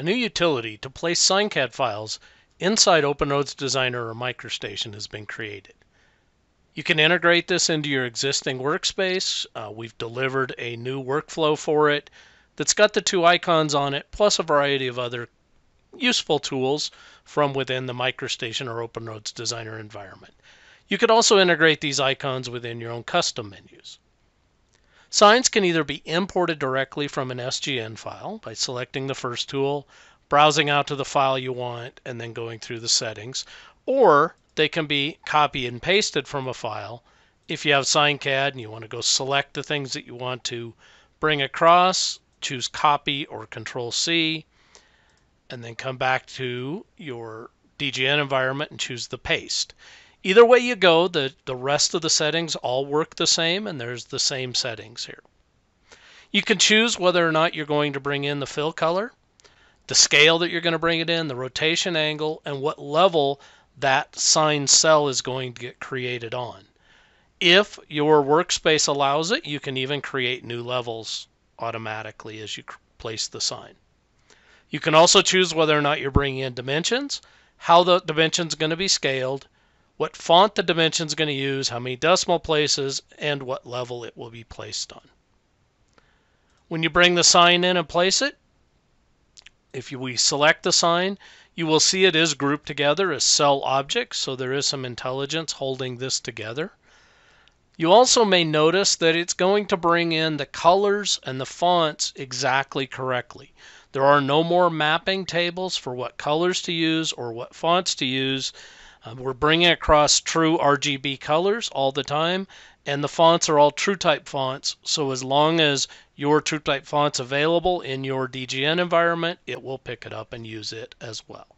a new utility to place SignCAD files inside OpenRoads Designer or MicroStation has been created. You can integrate this into your existing workspace. Uh, we've delivered a new workflow for it that's got the two icons on it, plus a variety of other useful tools from within the MicroStation or OpenRoads Designer environment. You could also integrate these icons within your own custom menus. Signs can either be imported directly from an SGN file by selecting the first tool, browsing out to the file you want, and then going through the settings, or they can be copied and pasted from a file. If you have SignCAD and you want to go select the things that you want to bring across, choose copy or control C, and then come back to your DGN environment and choose the paste. Either way you go, the, the rest of the settings all work the same, and there's the same settings here. You can choose whether or not you're going to bring in the fill color, the scale that you're going to bring it in, the rotation angle, and what level that signed cell is going to get created on. If your workspace allows it, you can even create new levels automatically as you place the sign. You can also choose whether or not you're bringing in dimensions, how the dimensions going to be scaled, what font the dimension is going to use, how many decimal places, and what level it will be placed on. When you bring the sign in and place it, if we select the sign, you will see it is grouped together as cell objects, so there is some intelligence holding this together. You also may notice that it's going to bring in the colors and the fonts exactly correctly. There are no more mapping tables for what colors to use or what fonts to use. Uh, we're bringing across true RGB colors all the time, and the fonts are all TrueType fonts. So as long as your TrueType font's available in your DGN environment, it will pick it up and use it as well.